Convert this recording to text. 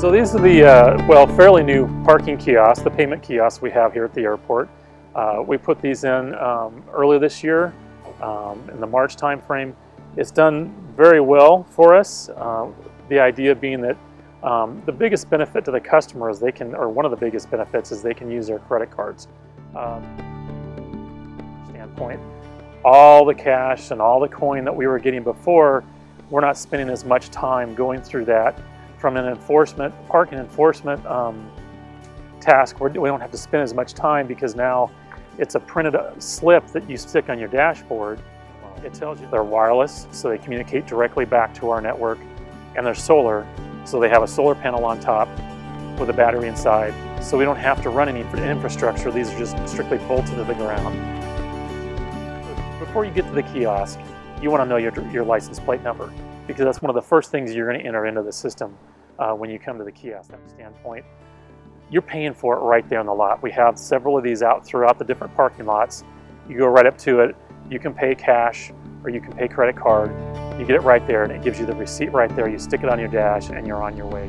So these are the, uh, well, fairly new parking kiosks, the payment kiosks we have here at the airport. Uh, we put these in um, earlier this year um, in the March timeframe. It's done very well for us. Uh, the idea being that um, the biggest benefit to the customer is they can, or one of the biggest benefits is they can use their credit cards. Um, standpoint, all the cash and all the coin that we were getting before, we're not spending as much time going through that from an enforcement, parking enforcement um, task. We don't have to spend as much time because now it's a printed uh, slip that you stick on your dashboard. It tells you they're wireless, so they communicate directly back to our network, and they're solar, so they have a solar panel on top with a battery inside, so we don't have to run any infrastructure. These are just strictly bolted to the ground. Before you get to the kiosk, you want to know your, your license plate number because that's one of the first things you're going to enter into the system uh, when you come to the kiosk standpoint. You're paying for it right there in the lot. We have several of these out throughout the different parking lots. You go right up to it, you can pay cash or you can pay credit card. You get it right there and it gives you the receipt right there. You stick it on your dash and you're on your way.